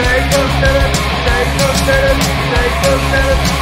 Take a minute, take a minute, take a minute.